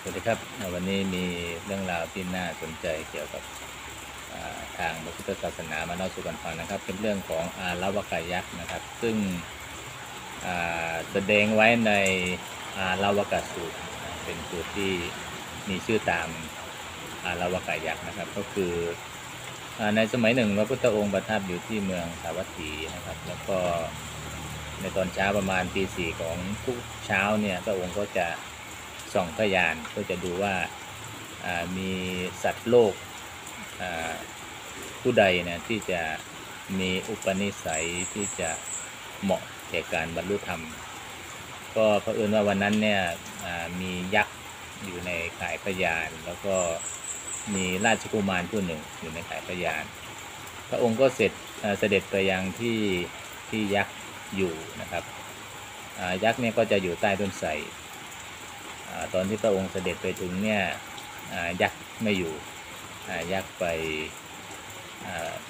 สวัสดีครับ วันนี้มีเรื่องราวที่น่าสนใจเกี่ยวกับทางพระพุทธศาสนามาเล่าสู่กันฟังนะครับ เป็นเรื่องของอารวกายักษ์นะครับ ซึ่งแสดงไว้ในอารวกสูตร เป็นสูตรที่มีชื่อตามอารวกายักษ์นะครับ ก็คืออในสมัยหนึ่งพระพุทธองค์ประทับอยู่ที่เมืองสาวัตถีนะครับ แล้วก็ในตอนเช้าประมาณตีสี่ของทุกเช้าเนี่ยพระองค์ก็จะ ส่องพยานก็จะดูว่ามีสัตว์โลกผู้ใดนะที่จะมีอุปนิสัยที่จะเหมาะแก่การบรรลุธรรม ก็เผอิญว่าวันนั้นเนี่ยมียักษ์อยู่ในข่ายพยาน แล้วก็มีราชกุมารผู้หนึ่งอยู่ในข่ายพยาน พระองค์ก็เสร็จเสด็จไปยังที่ที่ยักษ์อยู่นะครับยักษ์เนี่ยก็จะอยู่ใต้ต้นไทร ตอนที่พระองค์เสด็จไปถึงเนี่ยยักษ์ไม่อยู่ยักษ์ไป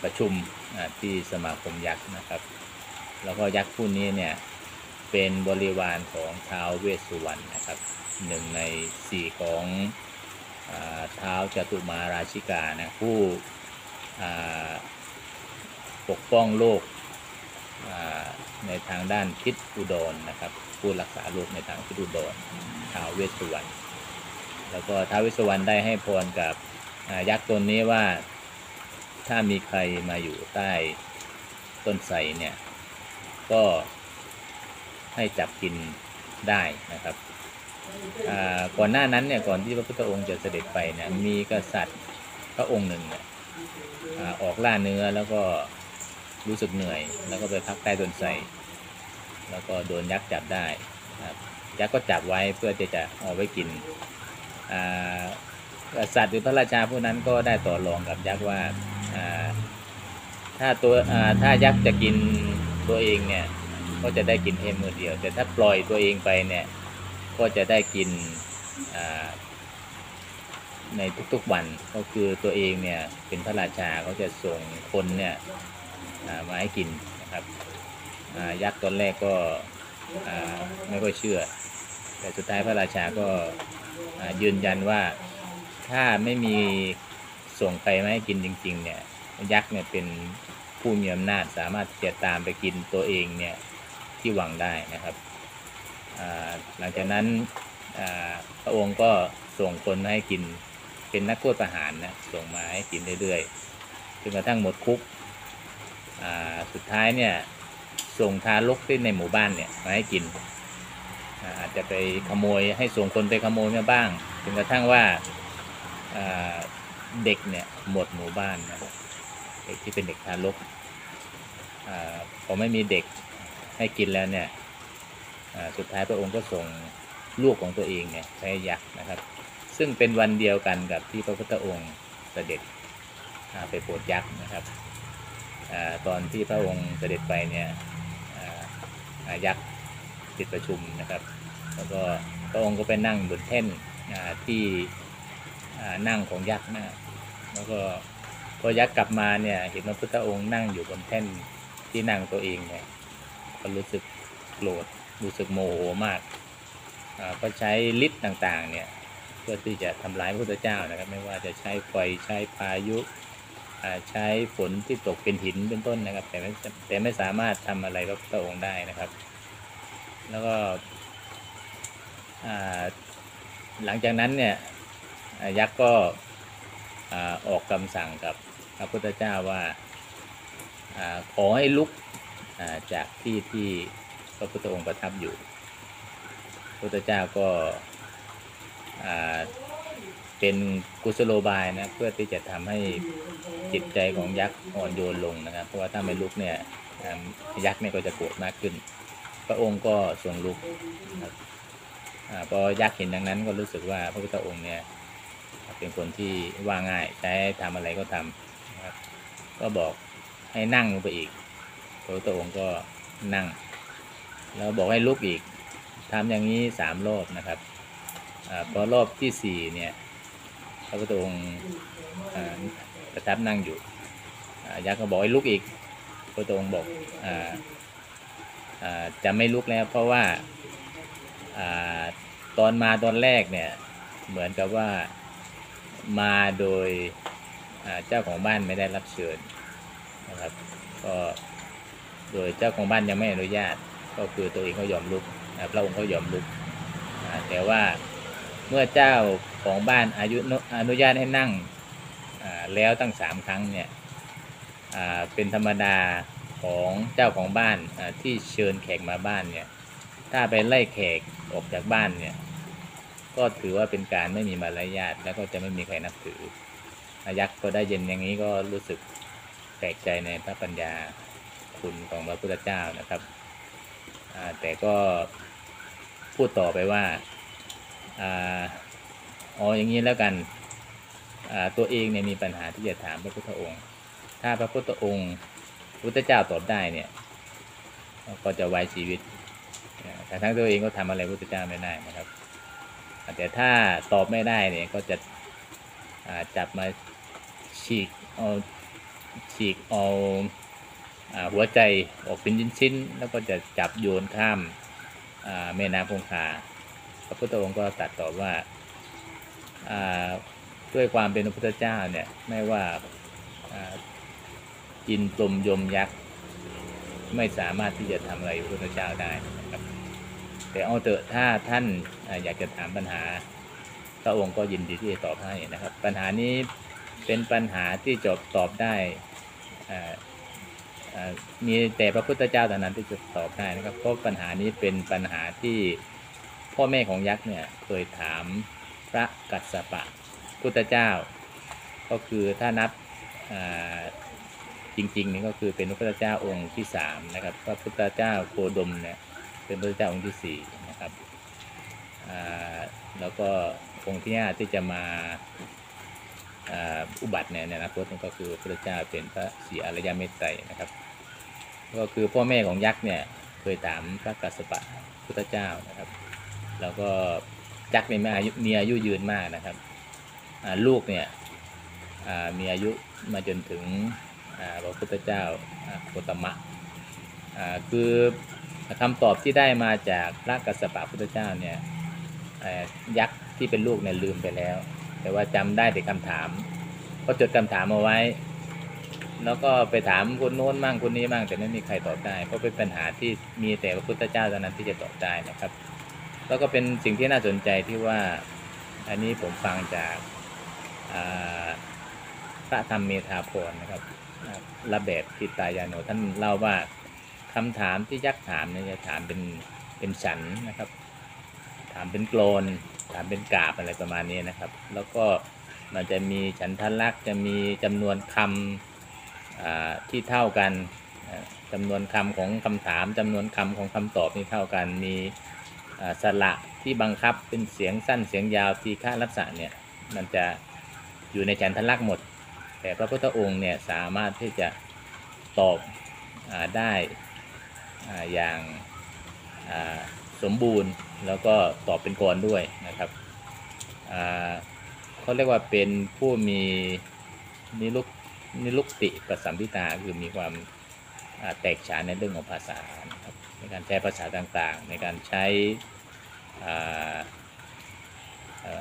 ประชุมที่สมาคมยักษ์นะครับ แล้วก็ยักษ์ผู้นี้เนี่ยเป็นบริวารของท้าวเวสสุวรรณนะครับหนึ่งในสี่ของท้าวจตุมาราชิกานะผู้ปกป้องโลก ในทางด้านทิศอุดรนะครับ ผู้รักษาโลกในทางทิศอุดรท้าวเวสสุวรรณแล้วก็ท้าวเวสสุวรรณได้ให้พรกับยักษ์ตนนี้ว่าถ้ามีใครมาอยู่ใต้ต้นไทรเนี่ยก็ให้จับกินได้นะครับก่อนหน้านั้นเนี่ยก่อนที่พระพุทธองค์จะเสด็จไปเนี่ยมีกษัตริย์พระองค์หนึ่งเนี่ยออกล่าเนื้อแล้วก็ รู้สึกเหนื่อย แล้วก็ไปพักใต้ต้นไทรแล้วก็โดนยักษ์จับได้ครับยักษ์ก็จับไว้เพื่อที่จะเอาไว้กินอ่ากษัตริย์หรือพระราชาผู้นั้นก็ได้ต่อรองกับยักษ์ว่าถ้าตัวถ้ายักษ์จะกินตัวเองเนี่ยก็จะได้กินแค่มือเดียว แต่ถ้าปล่อยตัวเองไปเนี่ยก็จะได้กินในทุกๆวันก็คือตัวเองเนี่ยเป็นพระราชาเขาจะส่งคนเนี่ย มาให้กินนะครับยักษ์ตอนแรกก็ไม่ค่อยเชื่อ แต่สุดท้ายพระราชาก็ยืนยันว่าถ้าไม่มีส่งใครมาให้กินจริง ๆ เนี่ยยักษ์เนี่ยเป็นผู้มีอำนาจสามารถที่จะตามไปกินตัวเองเนี่ยที่หวังได้นะครับหลังจากนั้นพระองค์ก็ส่งคนมาให้กินเป็นนักโทษประหารนะส่งมาให้กินเรื่อยๆจนกระทั่งหมดคุก สุดท้ายเนี่ยส่งทารกที่ในหมู่บ้านเนี่ยมาให้กินอาจจะไปขโมยให้ส่งคนไปขโมยมาบ้างจนกระทั่งว่าเด็กเนี่ยหมดหมู่บ้านนะครับเด็กที่เป็นเด็กทารกอพอไม่มีเด็กให้กินแล้วเนี่ยสุดท้ายพระองค์ก็ส่งลูกของตัวเองเนี่ยให้ยักษ์นะครับ ซึ่งเป็นวันเดียวกันกับที่พระพุทธองค์เสด็จไปโปรดยักษ์นะครับ ตอนที่พระองค์เสด็จไปเนี่ยยักษ์ติดประชุมนะครับ แล้วก็พระองค์ก็ไปนั่งบนแท่นที่นั่งของยักษ์นะแล้วก็พอยักษ์กลับมาเนี่ยเห็นพระพุทธองค์นั่งอยู่บนแท่นที่นั่งตัวเองเนี่ยก็รู้สึกโกรธรู้สึกโมโหมากก็ใช้ฤทธิ์ต่างๆเนี่ยเพื่อที่จะทำร้ายพระพุทธเจ้านะครับ ไม่ว่าจะใช้ไฟใช้พายุ ใช้ฝนที่ตกเป็นหินเป็นต้นนะครับ แต่ไม่แต่ไม่สามารถทำอะไรพระพุทธองค์ได้นะครับ แล้วก็หลังจากนั้นเนี่ยยักษ์ก็ออกคำสั่งกับพระพุทธเจ้าว่าอขอให้ลุกจากที่ที่พระพุทธองค์ประทับอยู่พระพุทธเจ้าก็เป็นกุศโลบายนะเพื่อที่จะทำให้ จิตใจของยักษ์อ่อนโยนลงนะครับ เพราะว่าถ้าไม่ลุกเนี่ยยักษ์เนี่ยก็จะโกรธมากขึ้น พระองค์ก็ทรงลุกนะครับพอยักษ์เห็นดังนั้นก็รู้สึกว่าพระพุทธองค์เนี่ยเป็นคนที่ว่าง่ายใช้ทำอะไรก็ทำนะครับก็บอกให้นั่งลงไปอีก พระพุทธองค์ก็นั่ง แล้วบอกให้ลุกอีกทำอย่างนี้สามรอบนะครับอพอรอบที่สี่เนี่ยพระพุทธองค์ ประทับนั่งอยู่อ่ายักษ์ก็บอกให้ลุกอีกพระองค์บอกอ่าอ่าจะไม่ลุกแล้วเพราะว่าอตอนมาตอนแรกเนี่ยเหมือนกับว่ามาโดยเจ้าของบ้านไม่ได้รับเชิญนะครับก็โดยเจ้าของบ้านยังไม่อนุญาต ก็คือตัวเองก็ยอมลุกพระองค์ก็ยอมลุกแต่ว่าเมื่อเจ้าของบ้านอายุอนุญาตให้นั่ง แล้วตั้งสามครั้งเนี่ยเป็นธรรมดาของเจ้าของบ้านที่เชิญแขกมาบ้านเนี่ยถ้าไปไล่แขกออกจากบ้านเนี่ยก็ถือว่าเป็นการไม่มีมารยาทแล้วก็จะไม่มีใครนับถืออายักษ์ก็ได้ยินอย่างนี้ก็รู้สึกแปลกใจในพระปัญญาคุณของพระพุทธเจ้านะครับแต่ก็พูดต่อไปว่าอ๋ออย่างนี้แล้วกัน ตัวเองเนี่ยมีปัญหาที่จะถามพระพุทธองค์ ถ้าพระพุทธองค์พุทธเจ้าตอบได้เนี่ยก็จะไว้ชีวิตแต่ทั้งตัวเองก็ทำอะไรพุทธเจ้าไม่ได้นะครับ แต่ถ้าตอบไม่ได้เนี่ยก็จะจับมาฉีกเอาฉีกเอาอาหัวใจออกเป็นชิ้นๆแล้วก็จะจับโยนข้ามาแม่น้ำคงคาพระพุทธองค์ก็ตรัสตอบว่า ด้วยความเป็นพระพุทธเจ้าเนี่ยไม่ว่าอินตรมยมยักษ์ไม่สามารถที่จะทำอะไรพระพุทธเจ้าได้นะครับแต่เอาเถอะถ้าท่านอยากจะถามปัญหาพระองค์ก็ยินดีที่จะตอบให้นะครับ ปัญหานี้เป็นปัญหาที่จบตอบได้มีแต่พระพุทธเจ้าเท่านั้นที่จะตอบได้นะครับเพราะปัญหานี้เป็นปัญหาที่พ่อแม่ของยักษ์เนี่ยเคยถามพระกัสสปะ พุทธเจ้า ก็คือถ้านับจริงๆนี่ก็คือเป็นพระพุทธเจ้าองค์ที่สามนะครับพระพุทธเจ้าโคดมเนี่ยเป็นพระเจ้าองค์ที่สี่นะครับแล้วก็องค์ที่ห้าที่จะมาอุบัติเนี่ยในอนาคตนั่นก็คือพระเจ้าเป็นพระศรีอริยเมตไตรนะครับ ก็คือพ่อแม่ของยักษ์เนี่ยเคยถามพระกัสสปะพุทธเจ้านะครับ แล้วก็ยักษ์เนี่ยมีอายุมีอายุยืนมากนะครับ ลูกเนี่ยมีอายุมาจนถึงพระพุทธเจ้าโคตมะคือคำตอบที่ได้มาจากพระกัสสปะพุทธเจ้าเนี่ยยักษ์ที่เป็นลูกเนี่ยลืมไปแล้ว แต่ว่าจำได้แต่คำถามก็จดคำถามเอาไว้ แล้วก็ไปถามคนโน้นมั่งคนนี้มั่งแต่ไม่มีใครตอบได้เพราะเป็นปัญหาที่มีแต่พระพุทธเจ้าเท่านั้นที่จะตอบได้นะครับ แล้วก็เป็นสิ่งที่น่าสนใจที่ว่าอันนี้ผมฟังจาก พระธรรมเมธาพรนะครับระแบบทิตายาโนท่านเล่าว่าคำถามที่ยักษ์ถามเนี่ยจะถามเป็นเป็นฉันนะครับ ถามเป็นโกลนถามเป็นกาบอะไรประมาณนี้นะครับ แล้วก็มันจะมีฉันทลักษ์จะมีจำนวนคำอ่าที่เท่ากันอ่าจำนวนคำของคำถามจำนวนคำของคำตอบนี่เท่ากันมีสระที่บังคับเป็นเสียงสั้นเสียงยาวทีฆารัศเนี่ยมันจะ อยู่ในฉันทลักษณ์หมด แต่พระพุทธองค์เนี่ยสามารถที่จะตอบอได้ออย่างสมบูรณ์แล้วก็ตอบเป็นกรด้วยนะครับเขาเรียกว่าเป็นผู้มีนิลุกนิลุกติประสัมพิตาคือมีความแตกฉานในเรื่องของภาษานะครับในการใช้ภาษาต่างๆ ในการใช้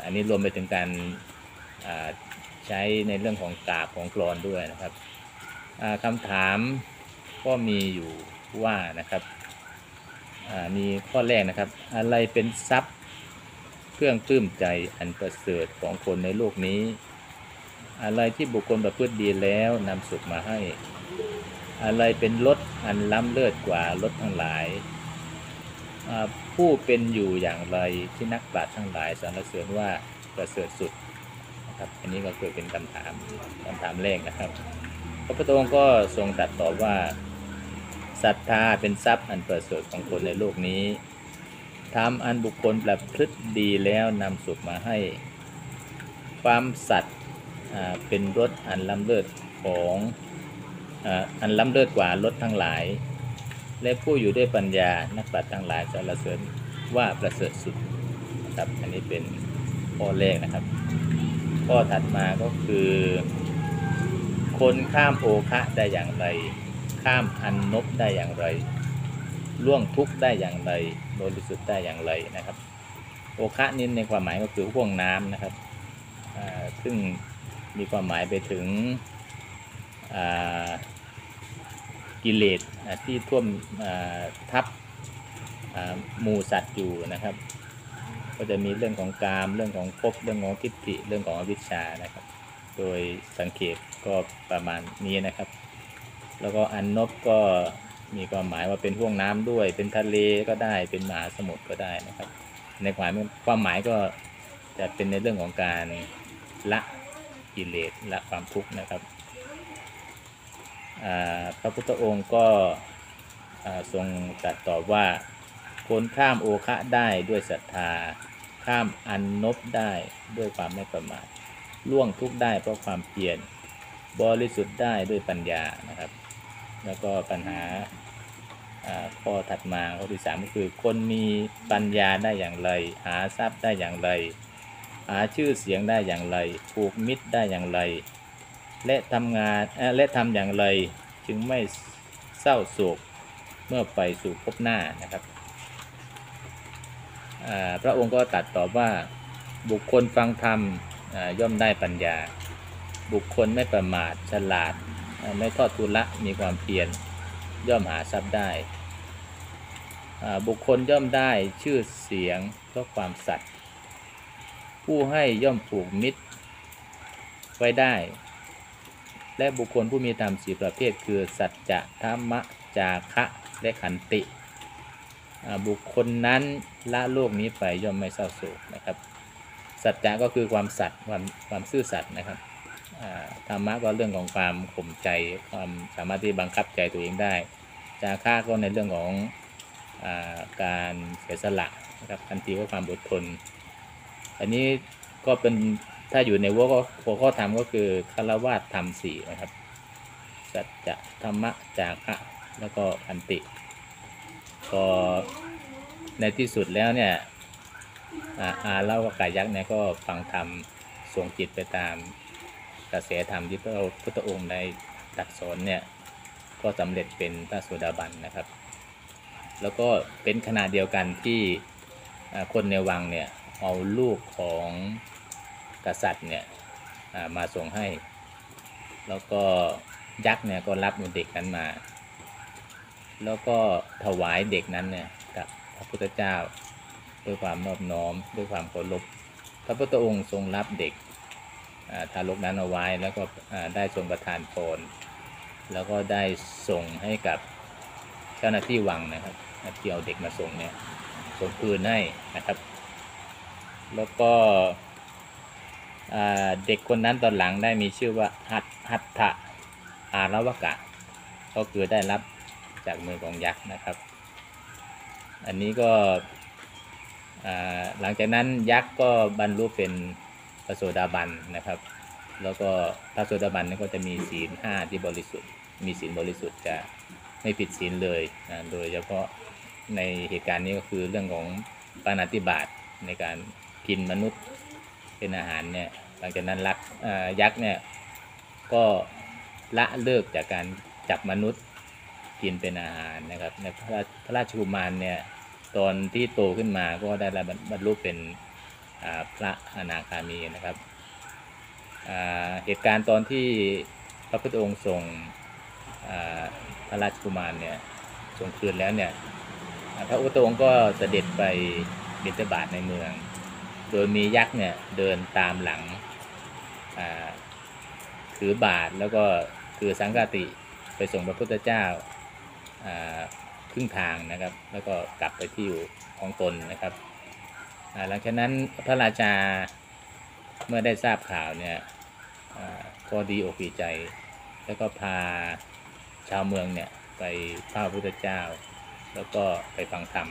อันนี้รวมไปถึงการ ใช้ในเรื่องของกาบของกรอนด้วยนะครับอ่าคำถามก็มีอยู่ว่านะครับมีข้อแรกนะครับ อะไรเป็นทรัพย์เครื่องปลื้มใจอันประเสริฐของคนในโลกนี้ อะไรที่บุคคลประพฤติดีแล้วนำสุขมาให้ อะไรเป็นรถอันล้ำเลิศกว่ารถทั้งหลาย ผู้เป็นอยู่อย่างไรที่นักปราชญ์ทั้งหลายสรรเสริญว่าประเสริฐสุด นะครับ อันนี้ก็คือเป็นคำถามคำถามแรกนะครับ พระพุทธองค์ก็ทรงตรัสตอบว่าศรัทธาเป็นทรัพย์อันประเสริฐของคนในโลกนี้ทำอันบุคคลประพฤติดีแล้วนำสุขมาให้ ความสัตย์อ่าเป็นรถอันล้ำเลิศของอันล้ำเลิศกว่ารถทั้งหลาย และผู้อยู่ด้วยปัญญานักปราชญ์ทั้งหลายสรรเสริญว่าประเสริฐสุดครับอันนี้เป็นข้อแรกนะครับ ข้อถัดมาก็คือ คนข้ามโอคะได้อย่างไร ข้ามอันนบได้อย่างไร ล่วงทุกข์ได้อย่างไรบริสุทธิ์ได้อย่างไรนะครับโอคะนี่ในความหมายก็คือห่วงน้ำนะครับซึ่งมีความหมายไปถึงกิเลสที่ท่วมทับหมูสัตว์อยู่นะครับ ก็จะมีเรื่องของกามเรื่องของภพเรื่องของทิฏฐิเรื่องของอวิชชานะครับ โดยสังเกตก็ประมาณนี้นะครับ แล้วก็อันนบก็มีความหมายว่าเป็นห่วงน้ำด้วย เป็นทะเลก็ได้เป็นมหาสมุทรก็ได้นะครับ ในความความหมายก็จะเป็นในเรื่องของการละกิเลสละความทุกข์นะครับพระพุทธองค์ก็ทรงตรัสตอบว่าคนข้ามโอคะได้ด้วยศรัทธา ข้ามอันนบได้ด้วยความไม่ประมาทล่วงทุกได้เพราะความเพียรบริสุทธิ์ได้ด้วยปัญญานะครับ แล้วก็ปัญหาข้อถัดมาข้อที่สามก็คือคนมีปัญญาได้อย่างไร หาทรัพย์ได้อย่างไร หาชื่อเสียงได้อย่างไรผูกมิตรได้อย่างไร และทำงานและทำอย่างไรจึงไม่เศร้าโศกเมื่อไปสู่ภพหน้านะครับ พระองค์ก็ตัดตอบว่าบุคคลฟังธรรมย่อมได้ปัญญา บุคคลไม่ประมาทฉลาด ไม่ทอดทุละมีความเพียรย่อมหาทรัพย์ได้ บุคคลย่อมได้ชื่อเสียงเพราะความสัตย์ผู้ให้ย่อมผูกมิตรไว้ได้ และบุคคลผู้มีธรรมสี่ประเภทคือ สัจจะธรรมะ จาคะ และขันติ บุคคลนั้นละโลกนี้ไปย่อมไม่เศร้าโศกนะครับ สัจจะก็คือความสัตย์ความความซื่อสัตย์นะครับธรรมะก็เรื่องของความข่มใจความสามารถที่บังคับใจตัวเองได้ จาคะก็ในเรื่องของอาการเสียสละนะครับทันทีก็ความอดทน อันนี้ก็เป็นถ้าอยู่ในหัวข้อหัวข้อธรรมก็คือคารวะธรรมสี่นะครับ สัจจะธรรมะจาคะแล้วก็ขันติ พอในที่สุดแล้วเนี่ยอาอาเล่ากับกายักษ์เนี่ยก็ฟังธรรมส่งจิตไปตามกระแสธรรมที่พระพุทธองค์ได้ตรัสสอนเนี่ยก็สำเร็จเป็นพระโสดาบันนะครับ แล้วก็เป็นขณะเดียวกันที่คนในวังเนี่ยเอาลูกของกษัตริย์เนี่ยามาส่งให้ แล้วก็ยักษ์เนี่ยก็รับเด็กนั้นมา แล้วก็ถวายเด็กนั้นเนี่ยกับพระพุทธเจ้า ด้วยความนอบน้อมด้วยความเคารพพระพุทธองค์ทรงรับเด็กทารกนั้นเอาไว้แล้วก็ได้ทรงประทานพรแล้วก็ได้ส่งให้กับเจ้าหน้าที่วังนะครับที่เอาเด็กมาส่งเนี่ยส่งคืนให้นะครับ แล้วก็เด็กคนนั้นตอนหลังได้มีชื่อว่าหัตหัตถะอารวกะ ก็คือได้รับ จากมือของยักษ์นะครับ อันนี้ก็หลังจากนั้นยักษ์ก็บรรลุเป็นพระโสดาบันนะครับ แล้วก็พระโสดาบันนี่ก็จะมีศีลห้าที่บริสุทธิ์ มีศีลบริสุทธิ์จะไม่ผิดศีลเลยนะโดยเฉพาะในเหตุการณ์นี้ก็คือเรื่องของปาณาติบาตในการกินมนุษย์เป็นอาหารเนี่ยหลังจากนั้นรักยักษ์เนี่ยก็ละเลิกจากการจับมนุษย์ กินเป็นอาหารนะครับในพระราชพระราชกุมารเนี่ยตอนที่โตขึ้นมาก็ได้รับบรรลุเป็นพระอนาคามีนะครับเหตุการณ์ตอนที่พระพุทธองค์ทรงพระราชกุมารเนี่ยทรงคืนแล้วเนี่ยพระพุทธองค์ก็เสด็จไปบิณฑบาตในเมือง โดยมียักษ์เนี่ยเดินตามหลังถือบาทแล้วก็ถือสังฆาติไปส่งพระพุทธเจ้า ครึ่งทางนะครับ แล้วก็กลับไปที่อยู่ของตนนะครับหลังจากนั้นพระราชาเมื่อได้ทราบข่าวเนี่ยก็ดีอกดีใจ แล้วก็พาชาวเมืองเนี่ยไปพระพุทธเจ้า แล้วก็ไปฟังธรรม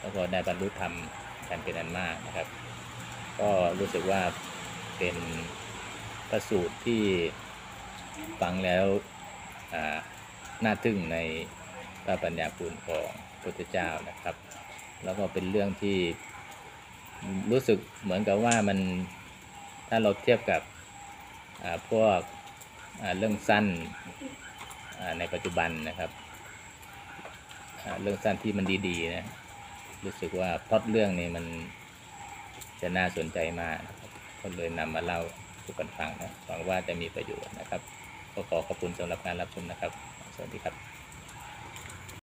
แล้วก็ได้บรรลุธรรมกันเป็นอันมากนะครับ ก็รู้สึกว่าเป็นพระสูตรที่ฟังแล้วน่าทึ่งใน ระปัญญาคุณของพระพุทธเจ้านะครับ แล้วก็เป็นเรื่องที่รู้สึกเหมือนกับว่ามันถ้าเราเทียบกับพวกเรื่องสั้นในปัจจุบันนะครับเรื่องสั้นที่มันดีๆนะรู้สึกว่าพล็อตเรื่องนี้มันจะน่าสนใจมากก็เลยนำมาเล่าสู่กันฟังนะหวังว่าจะมีประโยชน์นะครับ ก็ขอขอบคุณสำหรับการรับชมนะครับ สวัสดีครับ